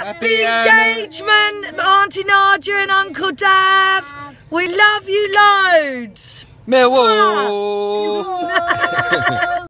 Happy engagement, Auntie Nadia and Uncle Dav. We love you loads. Millwall.